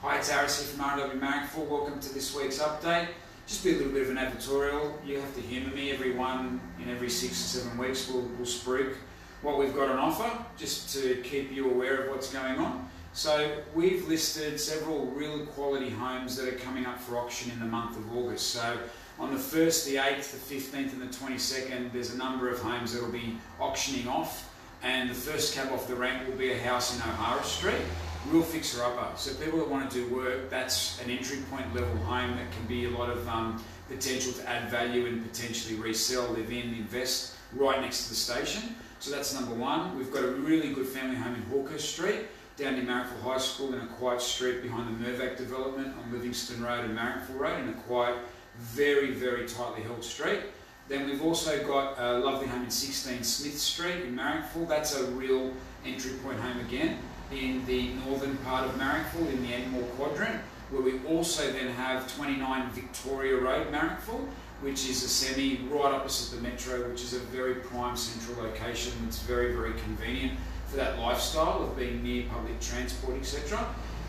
Hi, it's Aris here from RW Marrickville. Welcome to this week's update. Just be a little bit of an advertorial. You have to humour me. Every one in every six or seven weeks we'll, we'll spruik what we've got on offer, just to keep you aware of what's going on. So we've listed several real quality homes that are coming up for auction in the month of August. So on the 1st, the 8th, the 15th and the 22nd, there's a number of homes that will be auctioning off. And the first cab off the rank will be a house in O'Hara Street real fixer upper. So people that want to do work, that's an entry point level home that can be a lot of um, potential to add value and potentially resell, live in, invest right next to the station. So that's number one. We've got a really good family home in Hawker Street, down near Marrickville High School in a quiet street behind the Mirvac development on Livingstone Road and Marrickville Road in a quiet, very, very tightly held street. Then we've also got a lovely home in 16 Smith Street in Marrickville. That's a real entry point home again in the northern part of Marrickville in the Enmore Quadrant, where we also then have 29 Victoria Road, Marrickville, which is a semi right opposite the metro, which is a very prime central location that's very, very convenient for that lifestyle of being near public transport, etc.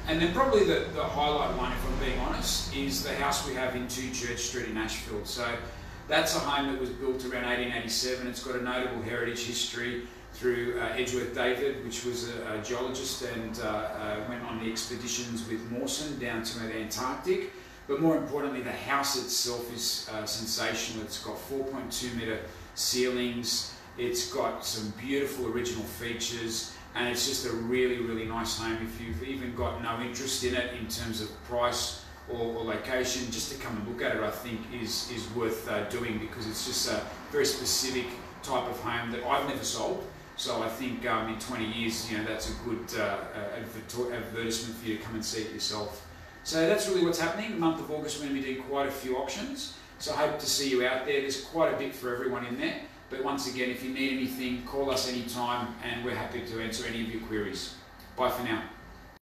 And then probably the, the highlight one, if I'm being honest, is the house we have in 2 Church Street in Ashfield. So that's a home that was built around 1887. It's got a notable heritage history through uh, Edgeworth David, which was a, a geologist and uh, uh, went on the expeditions with Mawson down to the Antarctic. But more importantly, the house itself is uh, sensational. It's got 4.2 metre ceilings, it's got some beautiful original features, and it's just a really, really nice home. If you've even got no interest in it in terms of price or, or location, just to come and look at it, I think is, is worth uh, doing because it's just a very specific type of home that I've never sold. So I think um, in 20 years, you know, that's a good uh, advertisement for you to come and see it yourself. So that's really what's happening. The month of August, we're going to be doing quite a few auctions. So I hope to see you out there. There's quite a bit for everyone in there. But once again, if you need anything, call us anytime and we're happy to answer any of your queries. Bye for now.